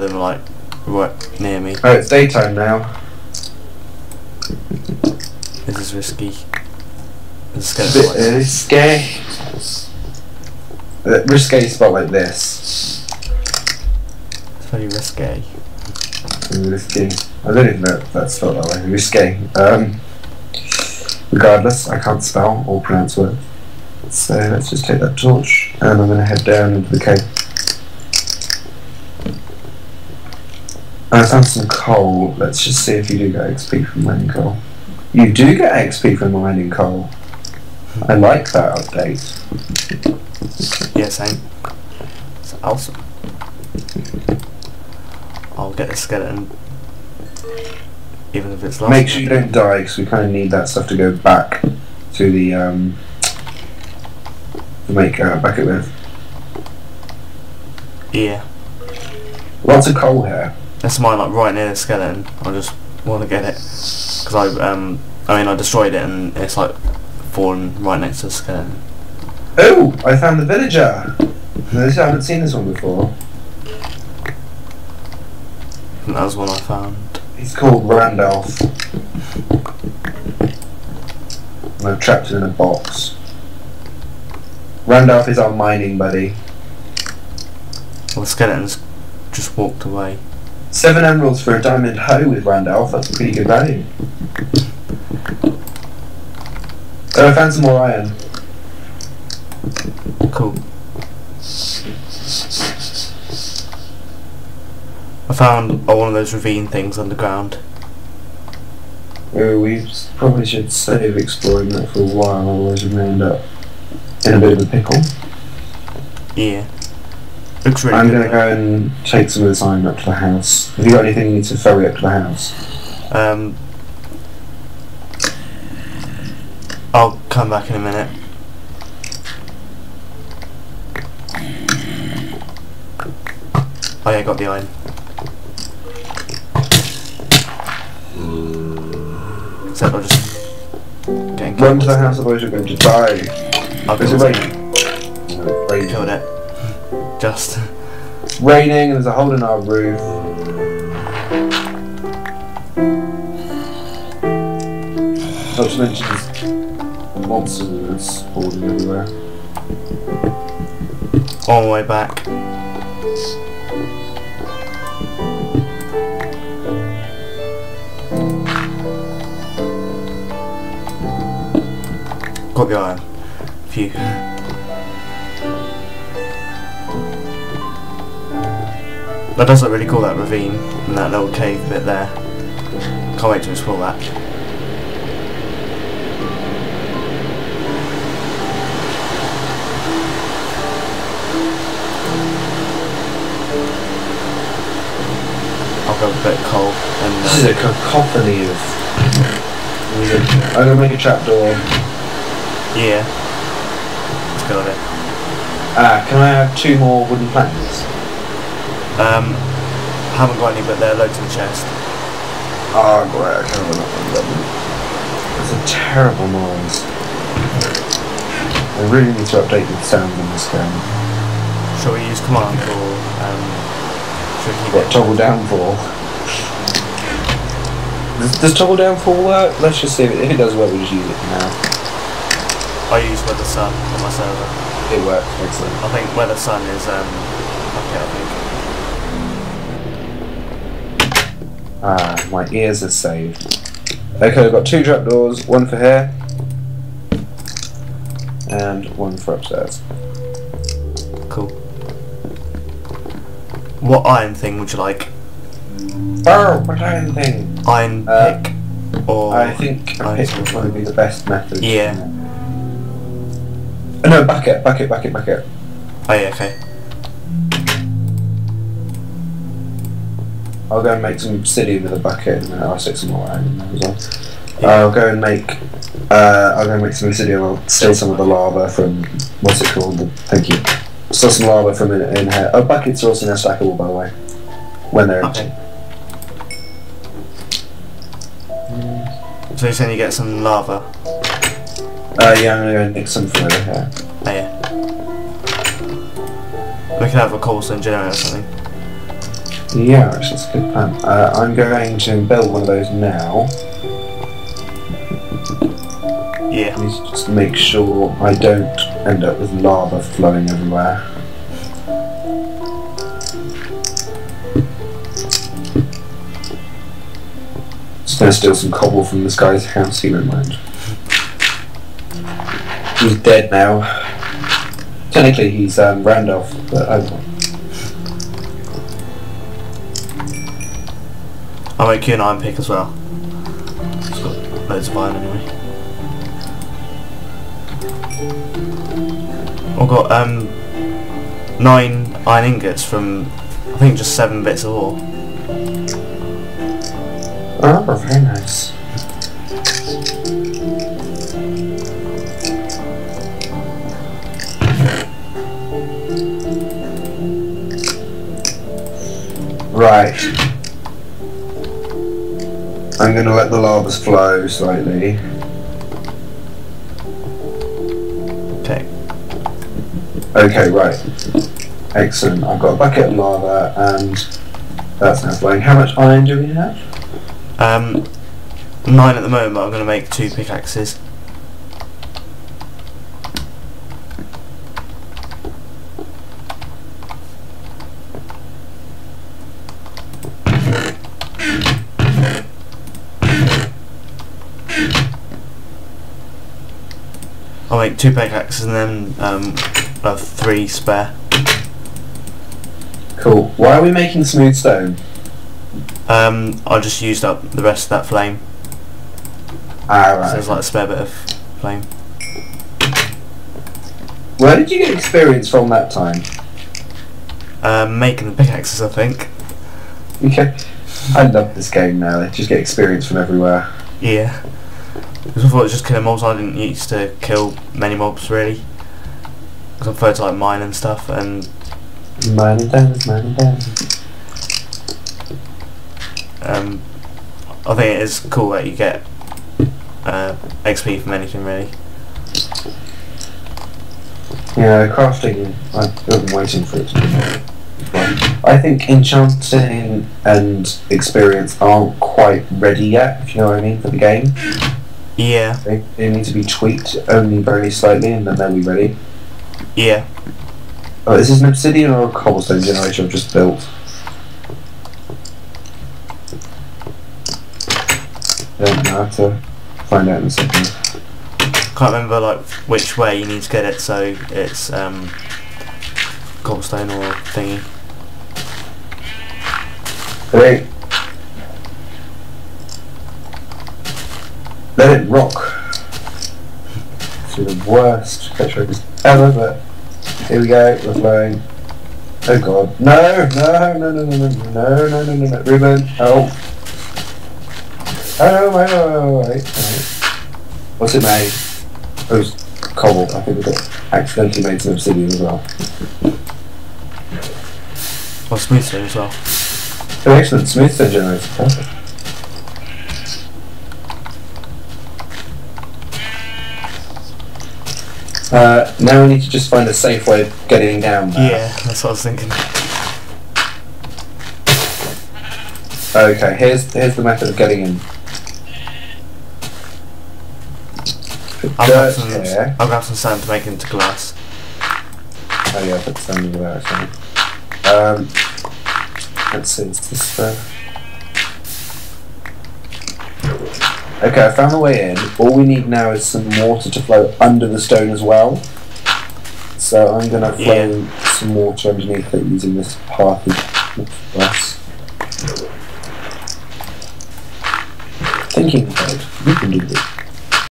them are like right near me. Oh, it's daytime now. This is risky. This is bit risque. Uh, risque spot like this. It's very risque. Risque. I don't even know if that's spelled that way. Risque. Um, regardless, I can't spell or pronounce words. So let's just take that torch and I'm going to head down into the cave. I found some coal. Let's just see if you do get XP from mining coal. You do get XP from mining coal. I like that update. Yeah, same. It's awesome. I'll get the skeleton. Even if it's last. Make sure you don't die because we kind of need that stuff to go back to the um to make uh, bucket with. Yeah. Lots of coal here. That's mine, like right near the skeleton. I just want to get it because I um I mean I destroyed it and it's like fallen right next to the skeleton. Oh, I found the villager. This, I haven't seen this one before. And that was one I found. He's called Randolph. And I've trapped him in a box. Randolph is our mining buddy. Well, the skeleton's just walked away. Seven emeralds for a diamond hoe with Randolph. That's a pretty good value. Oh, I found some more iron. Cool. I found one of those ravine things underground. Oh, we probably should save exploring that for a while, otherwise we're going end up in a bit of a pickle. Yeah. Looks really I'm good. going to go and take some of this iron up to the house. Have you got anything you need to ferry up to the house? Um, I'll come back in a minute. Oh yeah, got the iron. Except I'll just Run to the house, otherwise you're going to die. I'll Is it kill raining? No, it's. Killed it. Just. Raining, and there's a hole in our roof. Not to mention there's monsters spawning everywhere. On my way back. Got the iron. Phew. That does look really cool, that ravine, and that little cave bit there. Can't wait to explore that. I'll go with a bit of coal and This is uh, a cacophony of. I'm gonna make a trapdoor. yeah. Let's go with it. Ah, can I have two more wooden planks? Um, haven't got any, but they're loads in the chest. Oh, great, I can't remember. It's a terrible noise. I really need to update the sound in this game. Shall we use command or um, should we What, toggle down for? Does, does toggle down for work? Let's just see if it, if it does work, we'll just use it for now. I use Weather Sun on my server. It works, excellent. I think Weather Sun is um, okay. Ah, my ears are saved. Okay, I've got two trapdoors, one for here, and one for upstairs. Cool. What iron thing would you like? Oh, what iron thing? Iron Uh, pick or I think a pick would probably be the best method. Yeah. No, bucket, bucket, bucket, bucket. Oh yeah, okay. I'll go and make some obsidian with a bucket and then I'll stick some more iron in there as well. Yeah. I'll go and make uh, I'll go and make some obsidian. I'll steal some of the lava from what's it called? The, thank you. Steal some lava from in, in here. Oh, buckets are also now stackable by the way. When they're empty. Okay. So you're saying you get some lava? Uh, yeah, I'm gonna go and make some from over here. Oh yeah. We can have a cobblestone generator or something. Yeah, actually, that's a good plan. Uh, I'm going to build one of those now. Yeah. I need to just make sure I don't end up with lava flowing everywhere. Just gonna steal some cobble from this guy's house, he won't mind. He's dead now. Technically he's um, Randolph, but oh well. I'll make you an iron pick as well. It's got loads of iron anyway. I've got um nine iron ingots from I think just seven bits of ore. Oh, very nice. Right. I'm going to let the lavas flow slightly. Okay. Okay, right. Excellent. I've got a bucket of lava and that's now flowing. How much iron do we have? Um nine at the moment, I'm gonna make two pickaxes. I'll make two pickaxes and then um, have three spare. Cool. Why are we making smooth stone? Um, I just used up the rest of that flame, Ah, so there's like a spare bit of flame. Where did you get experience from that time? Um, making the pickaxes, I think. Okay. I love this game now. I just get experience from everywhere. Yeah. Because I thought it was just killing mobs. I didn't used to kill many mobs really. Because I prefer to like mine and stuff. And Mine and diamonds, mine and diamonds. um, I think it is cool that you get uh, XP from anything really. Yeah, crafting, I've been waiting for it to be. I think enchanting and experience aren't quite ready yet, if you know what I mean, for the game. Yeah, They, they need to be tweaked only very slightly and then they'll be ready. yeah. Oh, is this an obsidian or a cobblestone generator I've just built? Don't know, I have to find out in a second. Can't remember like which way you need to get it. So it's um, cobblestone or thingy. Great. Let it rock. Through the worst catchphrases ever, but here we go, we're flowing. Oh god. No, no, no, no, no, no, no, no, no, no, no, Ruben, oh. Oh, wait, wait, wait, wait, wait. What's it made? It was cobble. I think we got accidentally made some obsidian as well. Or smooth stone as well. Oh, excellent. Smooth stone generator. Perfect. Uh, now we need to just find a safe way of getting down there. Yeah, that's what I was thinking. Okay, here's here's the method of getting in. Put I'll grab some. here. I'll grab some sand to make into glass. Oh yeah, put sand over there actually. Um, let's see, is this the... Okay, I found the way in. All we need now is some water to flow under the stone as well. So I'm gonna flow some water underneath it using this path of. Thinking code. We can do this.